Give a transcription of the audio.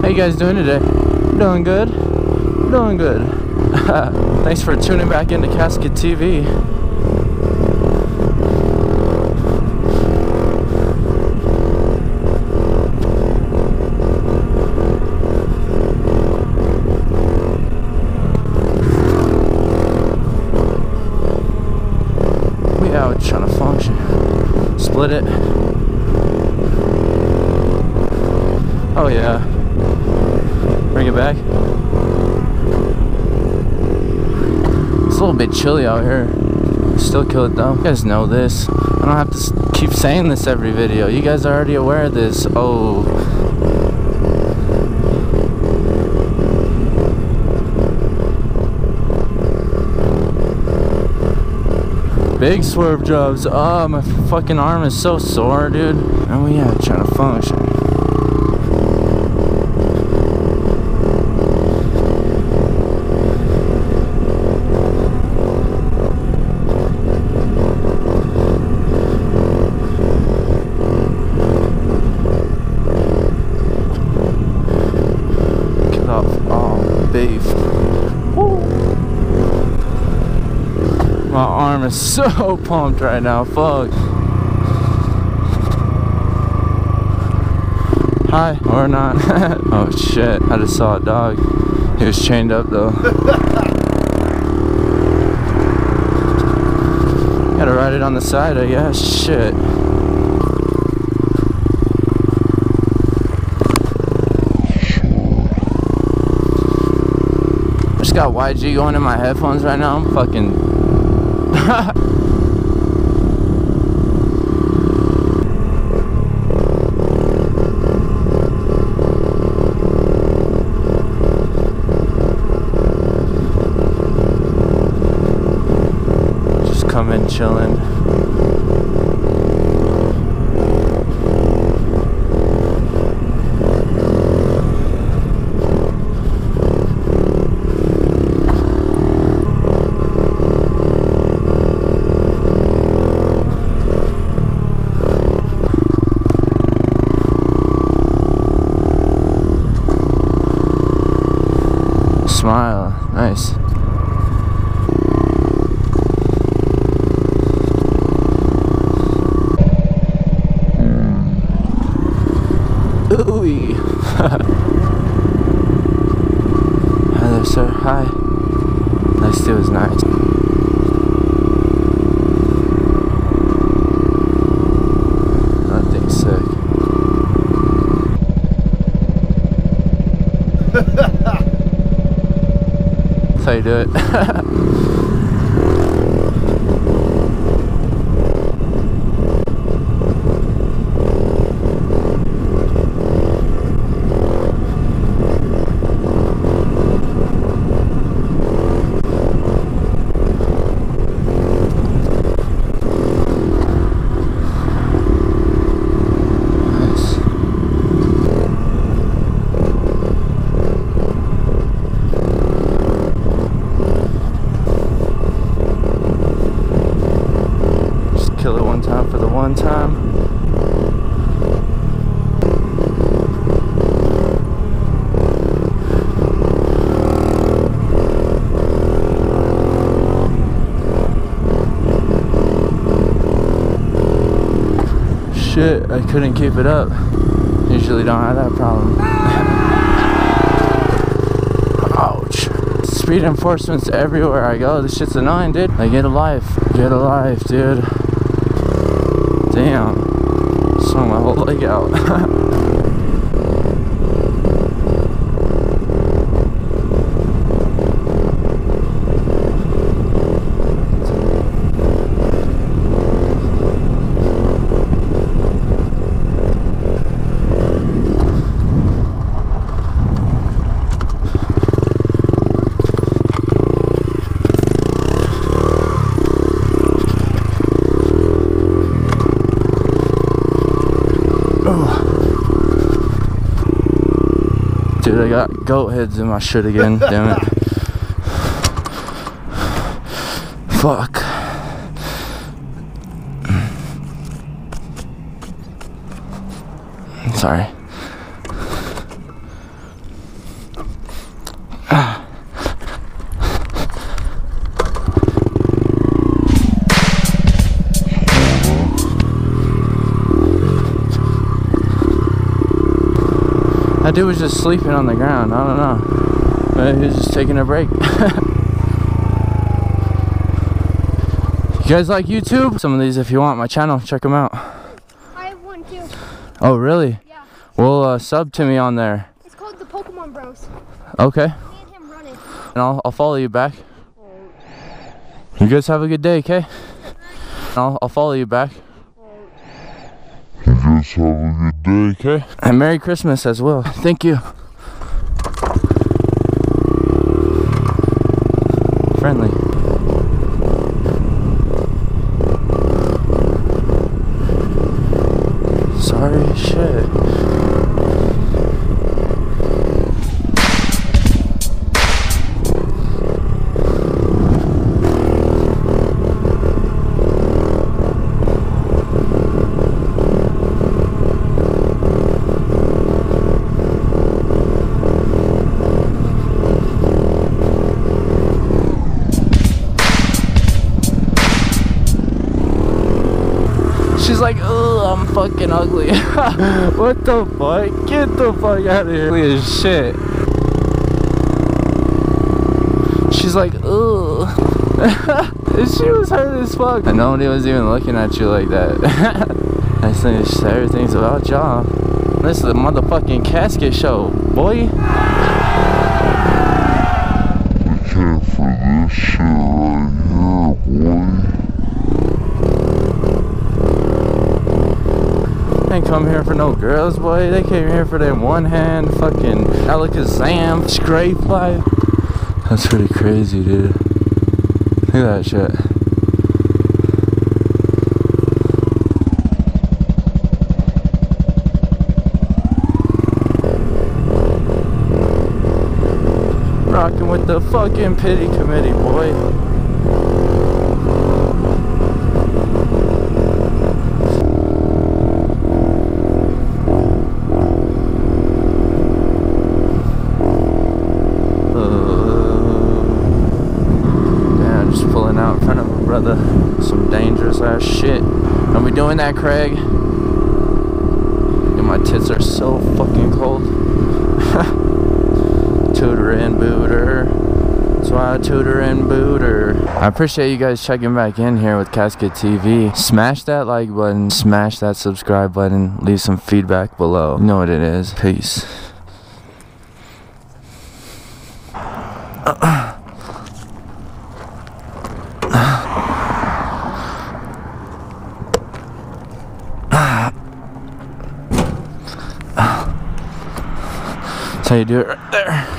How you guys doing today? Doing good. Doing good. Thanks for tuning back into Kasket TV. We out trying to function. Split it. Oh yeah. Back. It's a little bit chilly out here. Still kill it though. You guys know this. I don't have to keep saying this every video. You guys are already aware of this. Oh. Big swerve jobs. Oh, ah, my fucking arm is so sore, dude. Oh yeah, trying to function. My arm is so pumped right now. Fuck. Hi, or not. oh shit, I just saw a dog. He was chained up though. Gotta ride it on the side, I guess. Shit. Got YG going in my headphones right now. I'm fucking. Chilling. Smile. Nice. There, sir. Hi. Nice to is nice. That thing's sick. That's how you do it. Nice. Kill it one time for the one time. Shit, I couldn't keep it up. Usually don't have that problem. Ouch. Speed enforcement's everywhere I go. This shit's annoying, dude. Like, get a life. Get a life, dude. Damn. Swung my whole leg out. Dude, I got goat heads in my shit again. Damn it. Fuck. Sorry. That dude was just sleeping on the ground. I don't know. Maybe he was just taking a break. you guys like YouTube? Some of these, if you want, my channel, check them out. I have one too. Oh, really? Yeah. Well, uh, sub to me on there. It's called the Pokemon Bros. Okay. Me and him run it. And I'll, I'll follow you back. You guys have a good day, okay? And I'll, I'll follow you back. Guys have a good day. Okay. And Merry Christmas as well. Thank you. Friendly. Sorry, shit. Fucking ugly. what the fuck? Get the fuck out of here. Ugly as shit. She's like, ugh. she was hurt as fuck. And nobody was even looking at you like that. I think everything's about y'all. This is a motherfucking Kasket show, boy. We came for this shit right here, boy. Ain't come here for no girls, boy. They came here for them one hand fucking Alakazam scrape life. That's pretty crazy, dude. Look at that shit. Rocking with the fucking pity committee, boy. Uh, yeah, I'm just pulling out in front of my brother. Some dangerous ass shit. Are we doing that, Craig? And my tits are so fucking cold. tutor and booter. That's why I tutor and booter. I appreciate you guys checking back in here with Kasket TV. Smash that like button, smash that subscribe button, leave some feedback below. You know what it is. Peace. That's how you do it right there.